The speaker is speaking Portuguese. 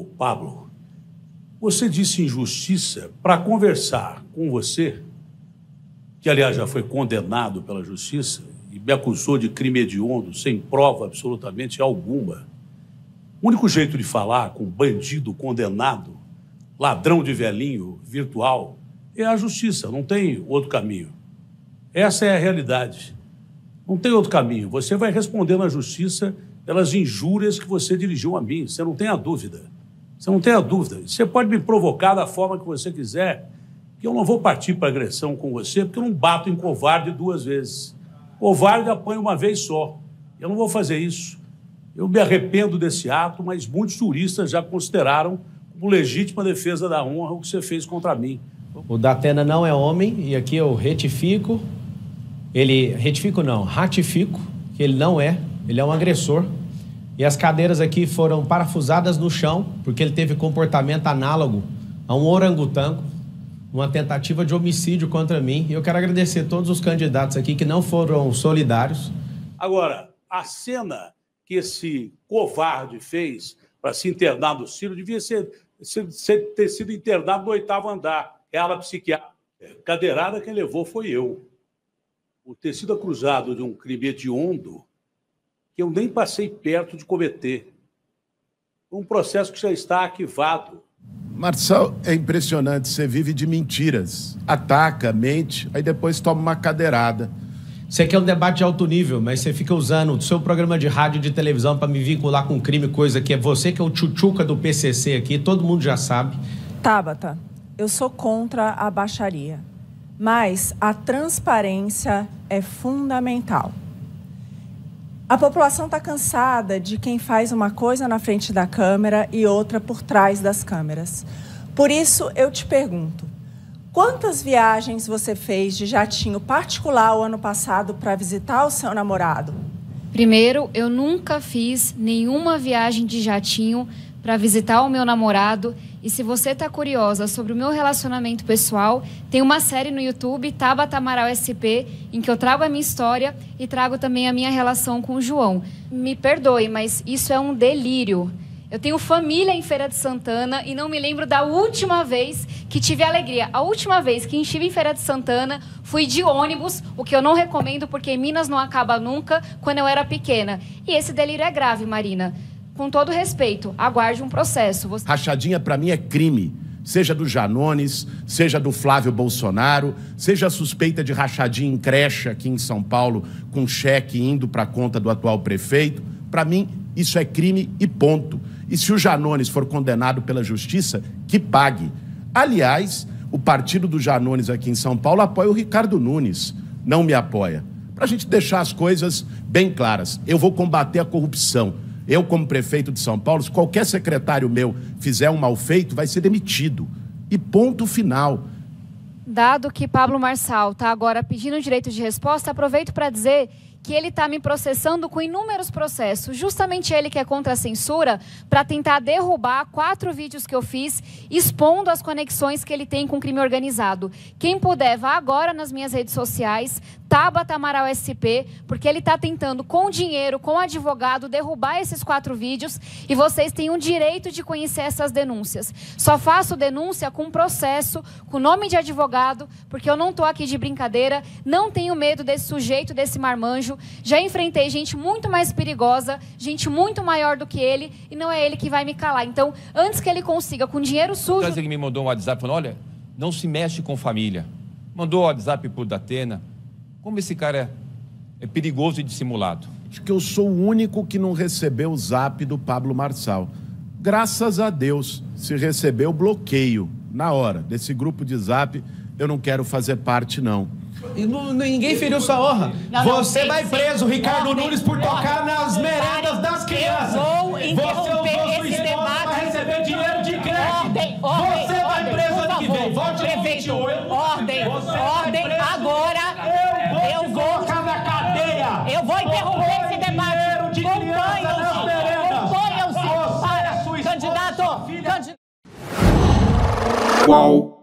O Pablo, você disse injustiça para conversar com você, que aliás já foi condenado pela justiça e me acusou de crime hediondo sem prova absolutamente alguma. O único jeito de falar com bandido condenado, ladrão de velhinho virtual, é a justiça, não tem outro caminho. Essa é a realidade. Não tem outro caminho. Você vai responder na justiça pelas injúrias que você dirigiu a mim. Você não tem a dúvida. Você não tem a dúvida. Você pode me provocar da forma que você quiser, que eu não vou partir para agressão com você, porque eu não bato em covarde duas vezes. Covarde apanha uma vez só. Eu não vou fazer isso. Eu me arrependo desse ato, mas muitos juristas já consideraram como legítima defesa da honra o que você fez contra mim. O Datena não é homem, e aqui eu retifico. Ele. Retifico não, ratifico que ele não é, ele é um agressor. E as cadeiras aqui foram parafusadas no chão, porque ele teve comportamento análogo a um orangotango, uma tentativa de homicídio contra mim. E eu quero agradecer todos os candidatos aqui que não foram solidários. Agora, a cena que esse covarde fez para se internar no Ciro devia ser, ser, ter sido internado no oitavo andar ela psiquiátrica. Cadeirada quem levou foi eu. O ter sido acusado de um crime hediondo que eu nem passei perto de cometer. Um processo que já está arquivado. Marcel, é impressionante. Você vive de mentiras. Ataca, mente, aí depois toma uma cadeirada. Você quer um debate de alto nível, mas você fica usando o seu programa de rádio e de televisão para me vincular com crime, coisa que é você que é o tchutchuca do PCC aqui, todo mundo já sabe. Tabata, eu sou contra a baixaria, mas a transparência é fundamental. A população está cansada de quem faz uma coisa na frente da câmera e outra por trás das câmeras. Por isso, eu te pergunto: quantas viagens você fez de jatinho particular o ano passado para visitar o seu namorado? Primeiro, eu nunca fiz nenhuma viagem de jatinho para visitar o meu namorado e se você está curiosa sobre o meu relacionamento pessoal, tem uma série no YouTube, Tabata Amaral SP, em que eu trago a minha história e trago também a minha relação com o João. Me perdoe, mas isso é um delírio. Eu tenho família em Feira de Santana e não me lembro da última vez que tive alegria. A última vez que estive em Feira de Santana fui de ônibus, o que eu não recomendo porque Minas não acaba nunca, quando eu era pequena. E esse delírio é grave, Marina com todo respeito, aguarde um processo. Você... Rachadinha para mim é crime. Seja do Janones, seja do Flávio Bolsonaro, seja suspeita de rachadinha em creche aqui em São Paulo, com cheque indo para conta do atual prefeito. Para mim, isso é crime e ponto. E se o Janones for condenado pela justiça, que pague. Aliás, o partido do Janones aqui em São Paulo apoia o Ricardo Nunes, não me apoia. Para a gente deixar as coisas bem claras, eu vou combater a corrupção eu, como prefeito de São Paulo, se qualquer secretário meu fizer um mal feito, vai ser demitido. E ponto final. Dado que Pablo Marçal está agora pedindo direito de resposta, aproveito para dizer que ele está me processando com inúmeros processos. Justamente ele que é contra a censura, para tentar derrubar quatro vídeos que eu fiz expondo as conexões que ele tem com o crime organizado. Quem puder, vá agora nas minhas redes sociais, Tabata Amaral SP, porque ele está tentando, com dinheiro, com advogado, derrubar esses quatro vídeos e vocês têm o direito de conhecer essas denúncias. Só faço denúncia com processo, com nome de advogado, porque eu não estou aqui de brincadeira, não tenho medo desse sujeito, desse marmanjo. Já enfrentei gente muito mais perigosa, gente muito maior do que ele, e não é ele que vai me calar. Então, antes que ele consiga, com dinheiro sujo. Ele me mandou um WhatsApp falando: olha, não se mexe com família. Mandou o WhatsApp por Datena como esse cara é, é perigoso e dissimulado? Acho que eu sou o único que não recebeu o zap do Pablo Marçal. Graças a Deus, se recebeu bloqueio na hora desse grupo de zap, eu não quero fazer parte, não. E não, ninguém feriu sua honra. Não, não, Você vai preso, Ricardo Nunes, por tocar nas merendas das crianças. Eu vou interromper Você esse debate. Vai receber dinheiro de creche. Ordem, ordem, Qual?